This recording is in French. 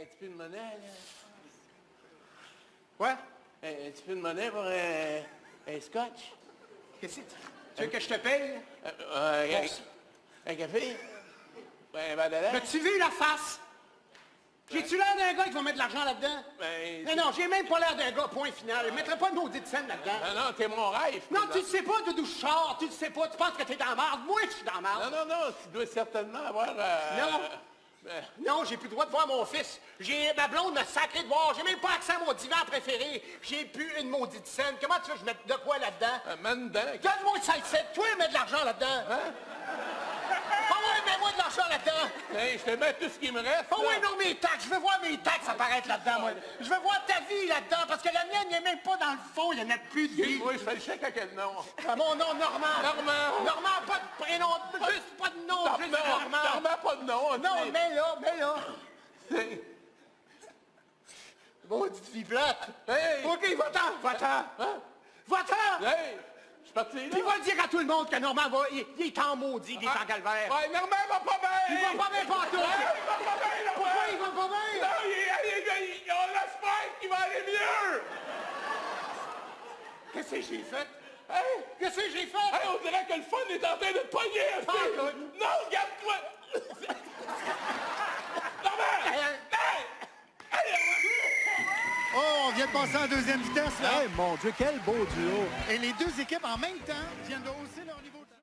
un petit peu de monnaie, là. Quoi? Un, un petit peu de monnaie pour un, un scotch. Qu'est-ce que tu veux que je te paye? Euh, euh, un, un café? Ben, ben, lait? As-tu vu la face? J'ai-tu l'air d'un gars qui va mettre de l'argent là-dedans? Ben, Non, non, j'ai même pas l'air d'un gars, point final. Je mettrais pas de maudite scène là-dedans. Non, non, t'es mon rêve. Non, tu le sais pas de d'où je sors, tu le sais pas, tu penses que t'es dans la marde. Moi, je suis dans la marde. Non, non, non, tu dois certainement avoir... euh, Non. Euh, Non, j'ai plus le droit de voir mon fils. J'ai ma blonde m'a sacré de voir. J'ai même pas accès à mon divan préféré. J'ai plus une maudite scène. Comment tu veux que je mette de quoi là-dedans? un man dedans. Donne-moi ça ici. Toi, mets de l'argent là-dedans. Hein? Ah ouais, mets-moi de l'argent là-dedans. Hey, je te mets tout ce qui me reste. Ah là. ouais, non, mes taxes. Je veux voir mes taxes apparaître là-dedans, moi. Je veux voir ta vie là-dedans, parce que la mienne n'est même pas dans le fond. Il n'y en a plus de vie. Excuse-moi, je fais le chèque à quel nom? Ah, mon nom, Normand. Normand. Normand, pas de prénom, juste pas de Normand. Normand, pas de nom. Non, tu mais là, mais là. Maudite vie plate. Hey! OK, va-t'en, va-t'en. Hein? Va-t'en. Hey! Je suis parti là. Puis va dire à tout le monde que Normand va, il, il est en maudit, il est en calvaire. Ouais, Normand va pas bien! Il va pas bien pantoute. Ouais, il va pas bien, Normand! Pourquoi il va pas bien? Non, il, il, il, il- on espère qu'il va aller mieux! Qu'est-ce que j'ai fait? Hey! Qu'est-ce que j'ai fait? Hey, on dirait que le fun est en train de te pogner! Ah. Non, regarde-toi! Hey, Hey! Hey! Oh, on vient de passer en deuxième vitesse, là. Eh, mon Dieu, quel beau duo. Et les deux équipes, en même temps, viennent de hausser leur niveau de